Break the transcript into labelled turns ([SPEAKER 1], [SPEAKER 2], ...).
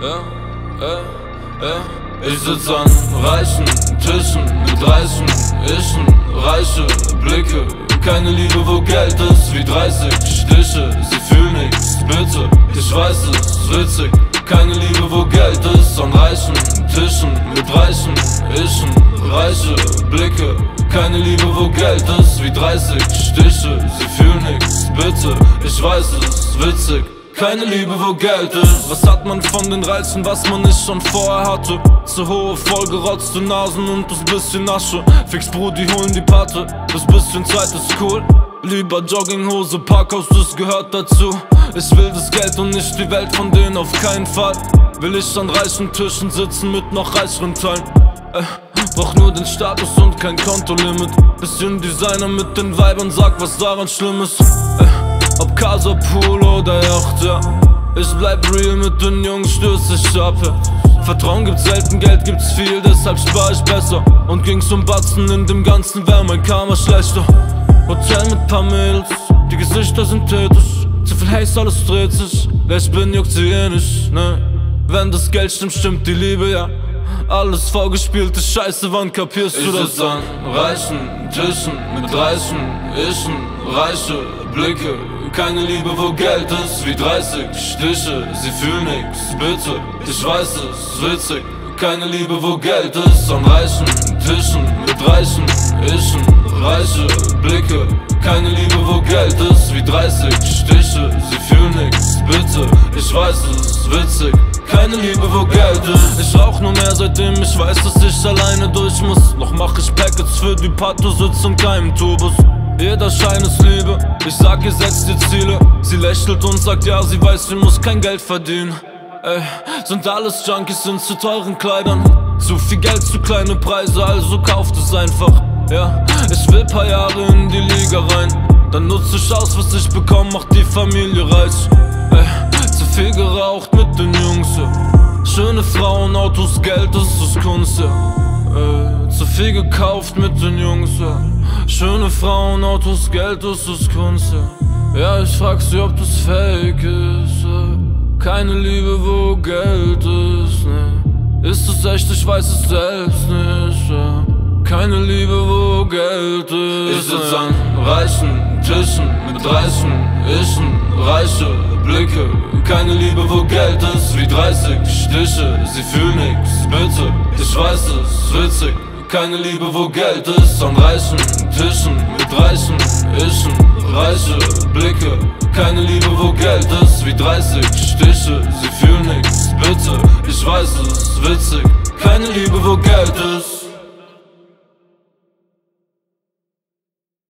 [SPEAKER 1] ja, ja, ja. Ich sitz an reichen Tischen mit reichen Ischen, reiche Blicke. Keine Liebe, wo Geld ist, wie 30 Stiche. Sie fühlen nichts, bitte, ich weiß es, witzig. Keine Liebe, wo Geld ist, an reichen Tischen mit reichen Ischen, reiche Blicke. Keine Liebe, wo Geld ist, wie 30 Stiche. Sie fühlen nichts, bitte, ich weiß es, witzig. Keine Liebe, wo Geld ist. Was hat man von den Reizen, was man nicht schon vorher hatte? Zu hohe, vollgerotzte Nasen und das bisschen Asche. Fix Brudi, holen die Patte. Das bisschen Zeit ist cool. Lieber Jogginghose, Parkhaus, das gehört dazu. Ich will das Geld und nicht die Welt von denen auf keinen Fall. Will ich an reichen Tischen sitzen mit noch reicheren Teilen. Äh, brauch nur den Status und kein Kontolimit. Bisschen Designer mit den Weibern, sag was daran schlimm ist. Äh, ob Casa, Pool oder Yacht, ja. Ich bleib real mit den Jungs, stöß ich ab. Vertrauen gibt's selten, Geld gibt's viel, deshalb spar ich besser. Und ging's um Batzen, in dem Ganzen wär mein Karma schlechter. Hotel mit paar Mädels, die Gesichter sind tätig Zu viel Haze, alles dreht sich, wer ich bin, juckt sie eh nicht, ne. Wenn das Geld stimmt, stimmt die Liebe, ja. Alles vorgespielte Scheiße, wann kapierst du das an? Reichen Tischen mit reichen Ischen, reiche Blicke keine Liebe, wo Geld ist, wie 30 Stiche, sie fühlen nix, bitte, ich weiß es, witzig. Keine Liebe, wo Geld ist, an reichen Tischen, mit reichen Ischen, reiche Blicke. Keine Liebe, wo Geld ist, wie 30 Stiche, sie fühlen nix, bitte, ich weiß es, witzig. Keine Liebe, wo Geld ist. Ich rauch nur mehr, seitdem ich weiß, dass ich alleine durch muss. Noch mach ich Packets für die Pato, sitz in keinem Tubus jeder Schein ist Liebe, ich sag ihr setzt dir Ziele. Sie lächelt und sagt ja, sie weiß, sie muss kein Geld verdienen. Ey, sind alles Junkies in zu teuren Kleidern. Zu viel Geld, zu kleine Preise, also kauft es einfach. Ja, ich will paar Jahre in die Liga rein. Dann nutze ich aus, was ich bekomme, mach die Familie reich. Ey, zu viel geraucht mit den Jungs, ja. Schöne Frauen, Autos, Geld, das ist Kunst, ja Ey, zu viel gekauft mit den Jungs, ja. Schöne Frauen, Autos, Geld, das ist Kunst, ja. Ja, ich frag sie, ob das fake ist, ja. Keine Liebe, wo Geld ist, ne. Ist es echt, ich weiß es selbst nicht, ja. Keine Liebe, wo Geld ist. Ich sitz an reichen Tischen mit reichen Ischen, reiche Blicke. Keine Liebe, wo Geld ist, wie 30 Stiche. Sie fühlen nix, bitte, ich weiß es, witzig. Keine Liebe, wo Geld ist, an reichen Tischen mit reichen Ischen, reiche Blicke. Keine Liebe, wo Geld ist, wie 30 Stiche. Sie fühlen nix, bitte, ich weiß es, witzig. Keine Liebe, wo Geld ist.